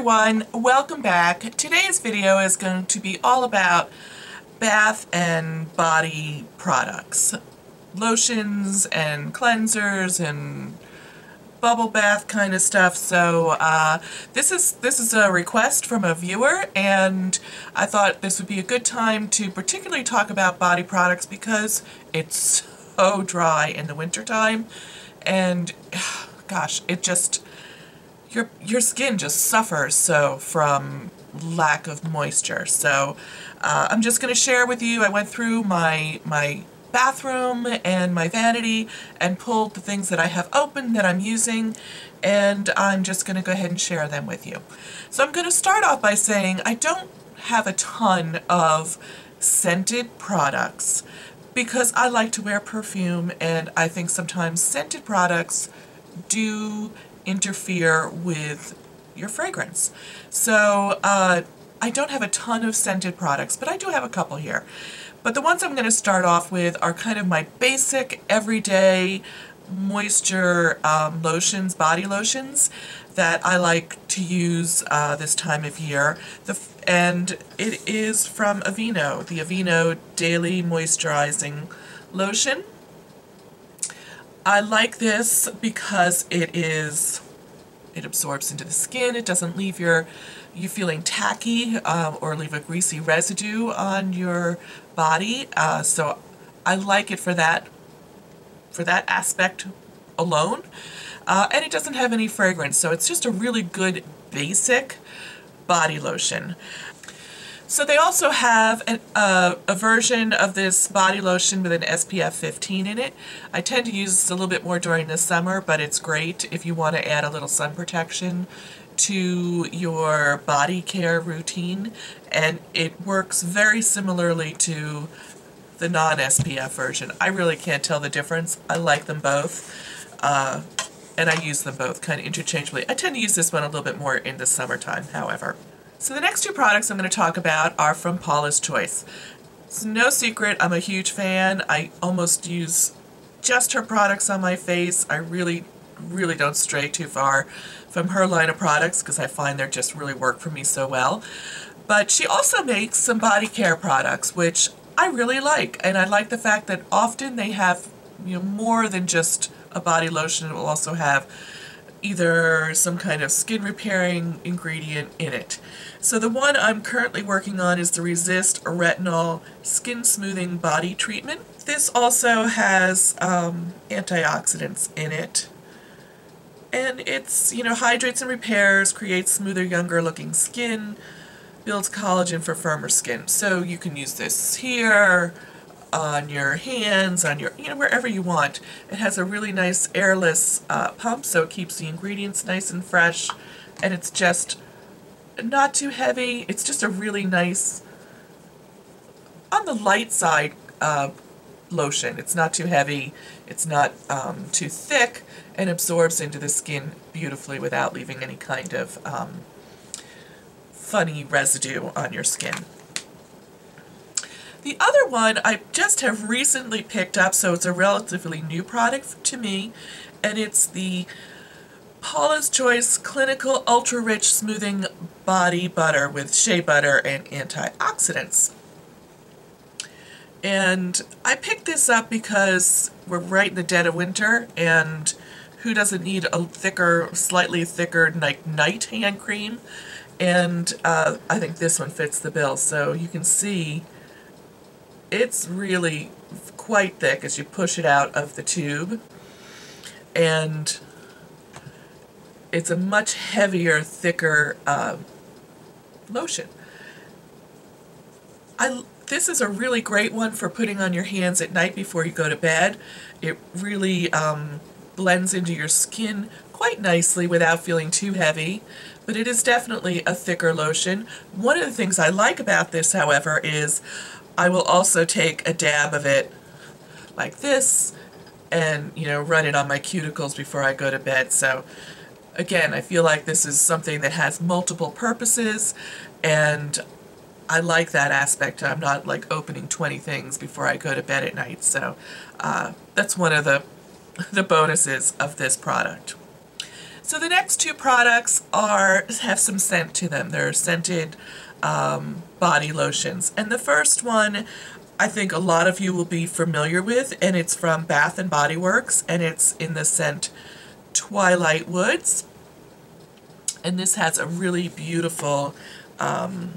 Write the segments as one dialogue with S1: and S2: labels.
S1: everyone, welcome back. Today's video is going to be all about bath and body products. Lotions and cleansers and bubble bath kind of stuff. So uh, this is this is a request from a viewer and I thought this would be a good time to particularly talk about body products because it's so dry in the wintertime and gosh, it just your your skin just suffers so from lack of moisture. So uh, I'm just going to share with you. I went through my my bathroom and my vanity and pulled the things that I have open that I'm using and I'm just going to go ahead and share them with you. So I'm going to start off by saying I don't have a ton of scented products because I like to wear perfume and I think sometimes scented products do interfere with your fragrance. So uh, I don't have a ton of scented products, but I do have a couple here. But the ones I'm going to start off with are kind of my basic, everyday moisture um, lotions, body lotions that I like to use uh, this time of year. The, and it is from Aveeno, the Aveeno Daily Moisturizing Lotion. I like this because it is, it absorbs into the skin, it doesn't leave your, you feeling tacky um, or leave a greasy residue on your body. Uh, so I like it for that, for that aspect alone. Uh, and it doesn't have any fragrance, so it's just a really good basic body lotion. So they also have an, uh, a version of this body lotion with an SPF 15 in it. I tend to use this a little bit more during the summer, but it's great if you want to add a little sun protection to your body care routine. And it works very similarly to the non-SPF version. I really can't tell the difference. I like them both. Uh, and I use them both kind of interchangeably. I tend to use this one a little bit more in the summertime, however. So the next two products I'm going to talk about are from Paula's Choice. It's no secret, I'm a huge fan. I almost use just her products on my face. I really, really don't stray too far from her line of products because I find they just really work for me so well. But she also makes some body care products, which I really like. And I like the fact that often they have you know more than just a body lotion. It will also have either some kind of skin repairing ingredient in it. So the one I'm currently working on is the Resist Retinol Skin Smoothing Body Treatment. This also has um, antioxidants in it. And it's, you know, hydrates and repairs, creates smoother, younger looking skin, builds collagen for firmer skin. So you can use this here, on your hands, on your, you know, wherever you want. It has a really nice airless uh, pump, so it keeps the ingredients nice and fresh, and it's just not too heavy. It's just a really nice, on the light side, uh, lotion. It's not too heavy, it's not um, too thick, and absorbs into the skin beautifully without leaving any kind of um, funny residue on your skin. The other one I just have recently picked up, so it's a relatively new product to me, and it's the Paula's Choice Clinical Ultra Rich Smoothing Body Butter with shea butter and antioxidants. And I picked this up because we're right in the dead of winter, and who doesn't need a thicker, slightly thicker like night hand cream? And uh, I think this one fits the bill. So you can see it's really quite thick as you push it out of the tube. And it's a much heavier, thicker uh, lotion. I, this is a really great one for putting on your hands at night before you go to bed. It really um, blends into your skin quite nicely without feeling too heavy, but it is definitely a thicker lotion. One of the things I like about this, however, is I will also take a dab of it like this and, you know, run it on my cuticles before I go to bed. So, again, I feel like this is something that has multiple purposes and I like that aspect. I'm not like opening 20 things before I go to bed at night. So uh, that's one of the, the bonuses of this product. So the next two products are have some scent to them. They're scented um, body lotions. And the first one I think a lot of you will be familiar with, and it's from Bath and Body Works, and it's in the scent Twilight Woods. And this has a really beautiful um,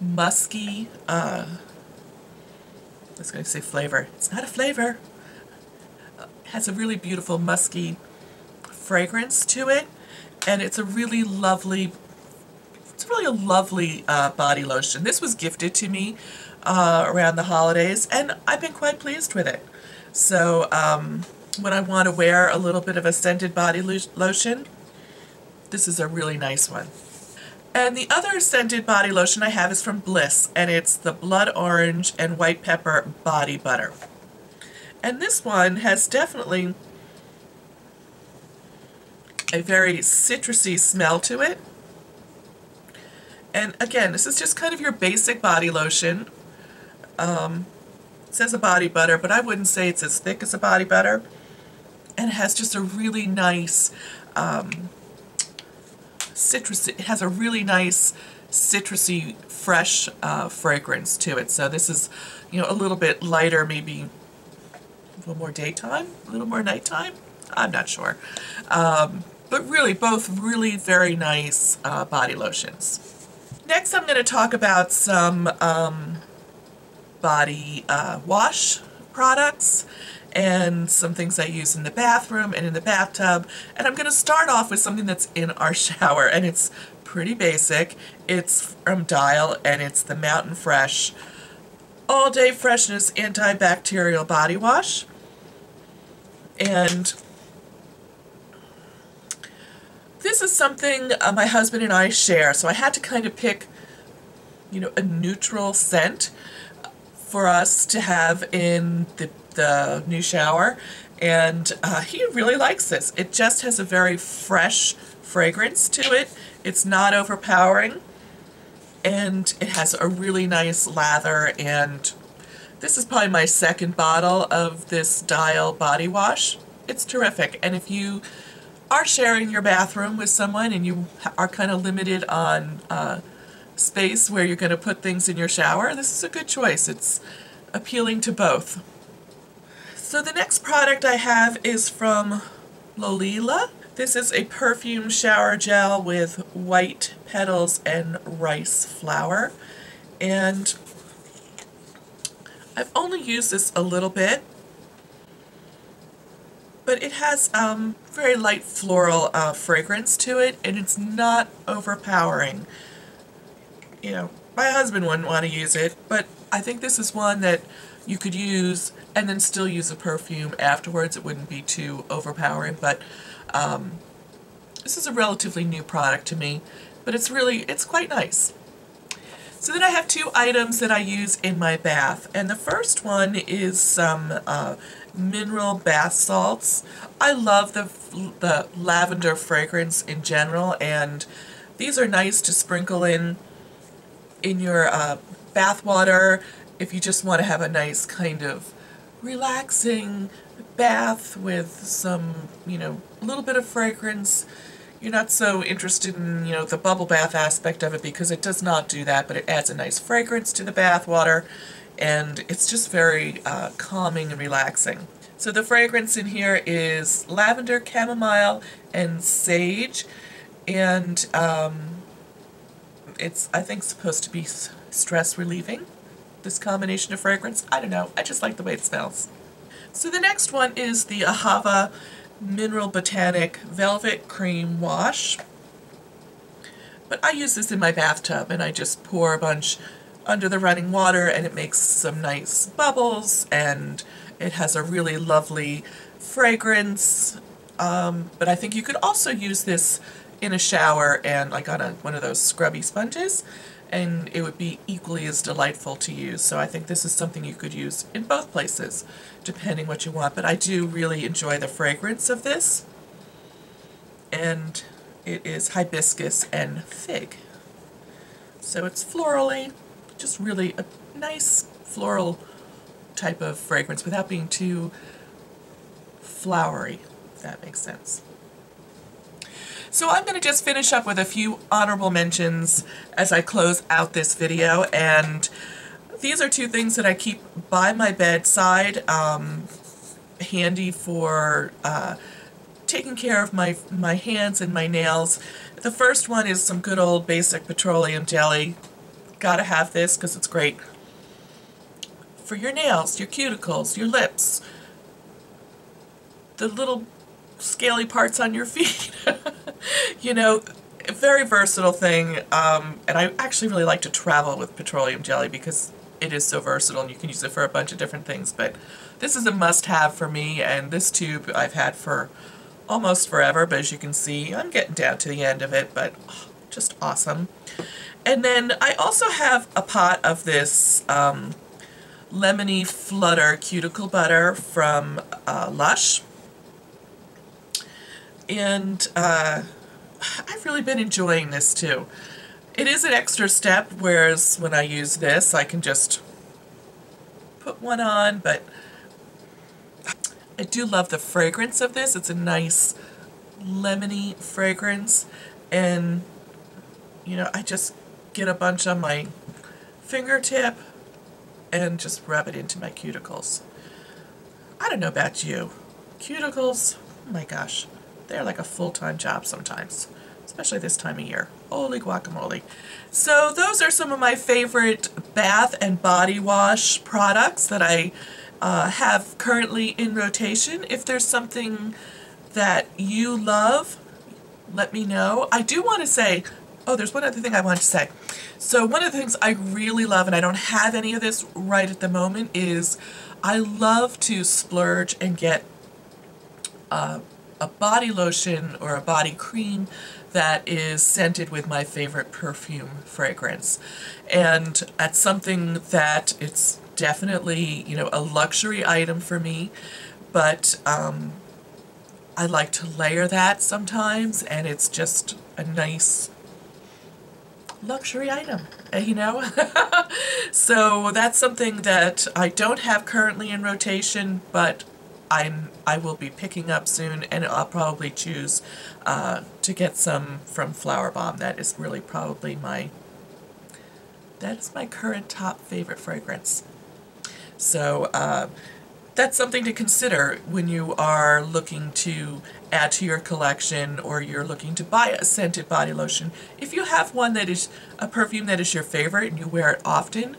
S1: musky, uh, I was going to say flavor. It's not a flavor. It has a really beautiful musky fragrance to it, and it's a really lovely, it's really a lovely uh, body lotion. This was gifted to me uh, around the holidays, and I've been quite pleased with it. So um, when I want to wear a little bit of a scented body lotion, this is a really nice one. And the other scented body lotion I have is from Bliss, and it's the Blood Orange and White Pepper Body Butter. And this one has definitely a very citrusy smell to it. And again, this is just kind of your basic body lotion. Um, it says a body butter, but I wouldn't say it's as thick as a body butter. And it has just a really nice um, citrus. It has a really nice citrusy, fresh uh, fragrance to it. So this is, you know, a little bit lighter, maybe a little more daytime, a little more nighttime. I'm not sure. Um, but really, both really very nice uh, body lotions. Next, I'm going to talk about some um, body uh, wash products and some things I use in the bathroom and in the bathtub. And I'm going to start off with something that's in our shower, and it's pretty basic. It's from Dial, and it's the Mountain Fresh All Day Freshness Antibacterial Body Wash. And this is something uh, my husband and I share, so I had to kind of pick, you know, a neutral scent for us to have in the the new shower, and uh, he really likes this. It just has a very fresh fragrance to it. It's not overpowering, and it has a really nice lather, and this is probably my second bottle of this Dial body wash. It's terrific, and if you are sharing your bathroom with someone and you are kind of limited on uh, space where you're going to put things in your shower, this is a good choice. It's appealing to both. So the next product I have is from Lollia. This is a perfume shower gel with white petals and rice flower. And I've only used this a little bit, but it has um, very light floral uh, fragrance to it, and it's not overpowering. You know, my husband wouldn't want to use it, but I think this is one that you could use and then still use a perfume afterwards. It wouldn't be too overpowering, but um, this is a relatively new product to me, but it's really, it's quite nice. So then I have two items that I use in my bath, and the first one is some uh, mineral bath salts. I love the, the lavender fragrance in general, and these are nice to sprinkle in in your uh, bath water if you just want to have a nice kind of relaxing bath with some, you know, a little bit of fragrance. You're not so interested in, you know, the bubble bath aspect of it because it does not do that, but it adds a nice fragrance to the bath water and it's just very uh, calming and relaxing. So the fragrance in here is lavender, chamomile, and sage, and um, it's, I think, supposed to be stress relieving this combination of fragrance. I don't know. I just like the way it smells. So the next one is the Ahava Mineral Botanic Velvet Cream Wash. But I use this in my bathtub and I just pour a bunch under the running water and it makes some nice bubbles and it has a really lovely fragrance. Um, but I think you could also use this in a shower and like on a, one of those scrubby sponges and it would be equally as delightful to use. So I think this is something you could use in both places, depending what you want. But I do really enjoy the fragrance of this, and it is hibiscus and fig. So it's florally, just really a nice floral type of fragrance without being too flowery, if that makes sense. So I'm going to just finish up with a few honorable mentions as I close out this video. And these are two things that I keep by my bedside, um, handy for uh, taking care of my, my hands and my nails. The first one is some good old basic petroleum jelly. Gotta have this because it's great for your nails, your cuticles, your lips, the little scaly parts on your feet. you know, a very versatile thing, um, and I actually really like to travel with petroleum jelly because it is so versatile and you can use it for a bunch of different things, but this is a must-have for me, and this tube I've had for almost forever, but as you can see, I'm getting down to the end of it, but oh, just awesome. And then I also have a pot of this um, Lemony Flutter Cuticle Butter from uh, Lush. And uh, I've really been enjoying this too. It is an extra step, whereas when I use this, I can just put one on, but I do love the fragrance of this. It's a nice lemony fragrance, and you know, I just get a bunch on my fingertip and just rub it into my cuticles. I don't know about you. Cuticles, oh my gosh, they're like a full-time job sometimes, especially this time of year. Holy guacamole. So those are some of my favorite bath and body wash products that I uh, have currently in rotation. If there's something that you love, let me know. I do want to say, oh, there's one other thing I want to say. So one of the things I really love, and I don't have any of this right at the moment, is I love to splurge and get uh, a body lotion or a body cream that is scented with my favorite perfume fragrance. And that's something that it's definitely, you know, a luxury item for me, but um, I like to layer that sometimes, and it's just a nice luxury item, uh, you know? so that's something that I don't have currently in rotation, but I'm I will be picking up soon, and I'll probably choose uh, to get some from Flowerbomb. That is really probably my that is my current top favorite fragrance. So uh, that's something to consider when you are looking to add to your collection or you're looking to buy a scented body lotion. If you have one that is a perfume that is your favorite and you wear it often,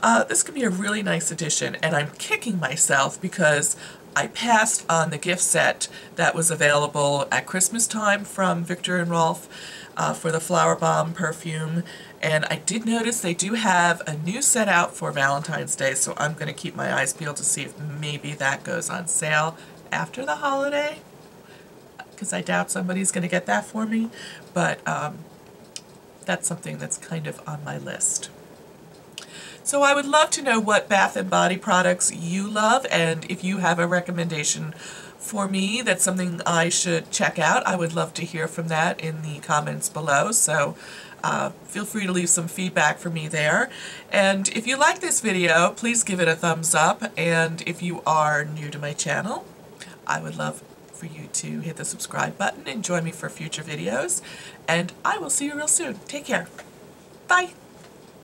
S1: uh, this could be a really nice addition. And I'm kicking myself because I passed on the gift set that was available at Christmas time from Viktor and Rolf uh, for the Flowerbomb perfume and I did notice they do have a new set out for Valentine's Day, so I'm going to keep my eyes peeled to see if maybe that goes on sale after the holiday. Because I doubt somebody's going to get that for me. But um, that's something that's kind of on my list. So I would love to know what bath and body products you love, and if you have a recommendation for me that's something I should check out, I would love to hear from that in the comments below. So uh, feel free to leave some feedback for me there. And if you like this video, please give it a thumbs up. And if you are new to my channel, I would love for you to hit the subscribe button and join me for future videos. And I will see you real soon. Take care. Bye.